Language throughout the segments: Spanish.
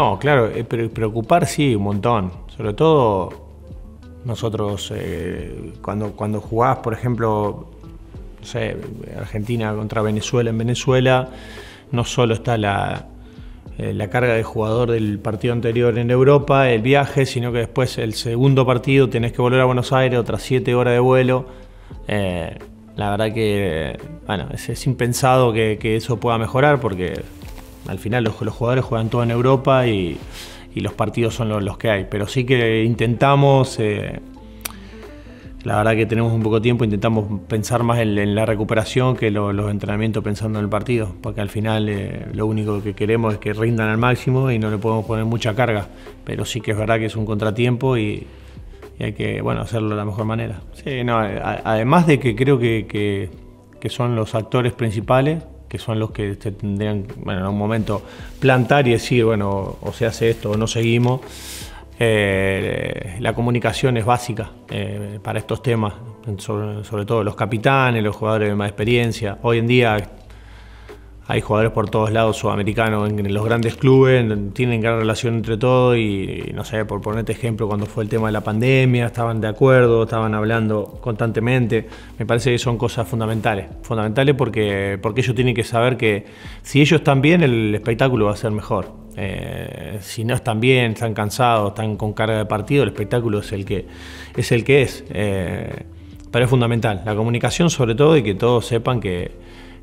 No, claro, eh, preocupar sí, un montón. Sobre todo nosotros, eh, cuando, cuando jugás, por ejemplo, Argentina contra Venezuela en Venezuela, no solo está la, eh, la carga de jugador del partido anterior en Europa, el viaje, sino que después el segundo partido tenés que volver a Buenos Aires, otras siete horas de vuelo. La verdad que, bueno, es, impensado que, eso pueda mejorar porque al final los, jugadores juegan todo en Europa y, los partidos son los, que hay. Pero sí que intentamos eh, la verdad que tenemos un poco tiempo, intentamos pensar más en, la recuperación que los entrenamientos pensando en el partido, porque al final eh, lo único que queremos es que rindan al máximo y no le podemos poner mucha carga, pero sí que es verdad que es un contratiempo y, hay que bueno, hacerlo de la mejor manera. Sí, no, además de que creo que, son los actores principales, que son los que tendrían bueno, en un momento plantar y decir, bueno, o se hace esto o no seguimos. Eh, la comunicación es básica eh, para estos temas, sobre, todo los capitanes, los jugadores de más experiencia. Hoy en día hay jugadores por todos lados sudamericanos en, los grandes clubes, tienen gran relación entre todos y, no sé, por ponerte ejemplo, cuando fue el tema de la pandemia, estaban de acuerdo, estaban hablando constantemente. Me parece que son cosas fundamentales, fundamentales porque, porque ellos tienen que saber que si ellos están bien, el espectáculo va a ser mejor. Eh, si no están bien, están cansados, están con carga de partido, el espectáculo es el que es. Eh, pero es fundamental, la comunicación sobre todo y que todos sepan que,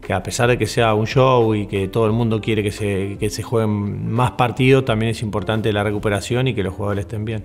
que a pesar de que sea un show y que todo el mundo quiere que se, que se jueguen más partidos, también es importante la recuperación y que los jugadores estén bien.